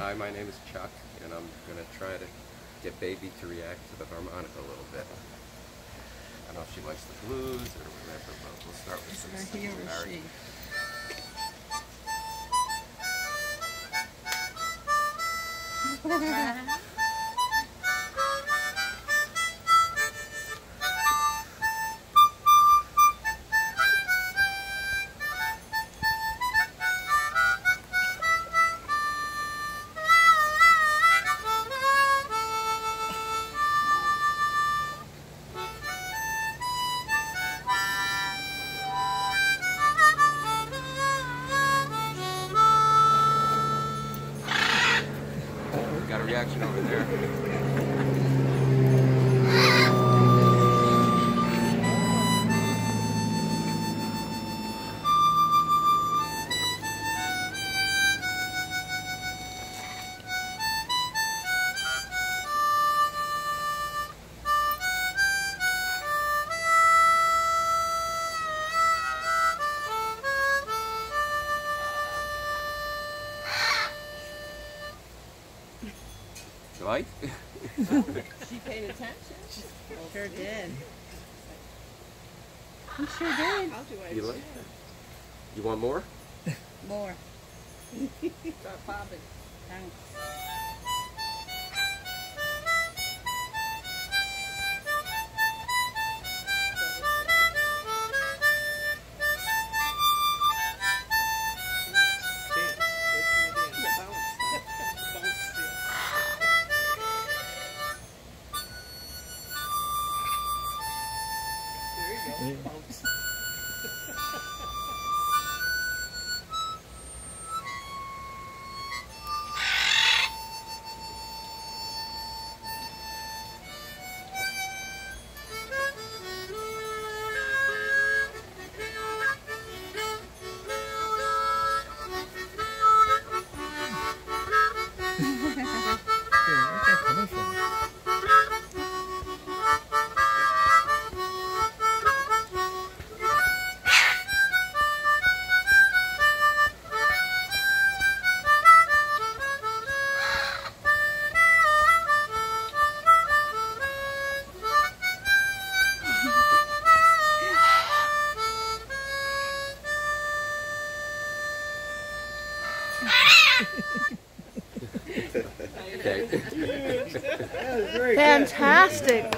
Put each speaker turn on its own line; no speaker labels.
Hi, my name is Chuck, and I'm going to try to get Baby to react to the harmonica a little bit. I don't know if she likes the blues or whatever, but we'll start with some
Is it he or she?
Got a reaction over there. Right?
she paid attention. Sure did. He sure did.
I'll do it.
You like You want more?
More.
Start popping.
Thanks.
There
Okay.
That was very good.
Fantastic.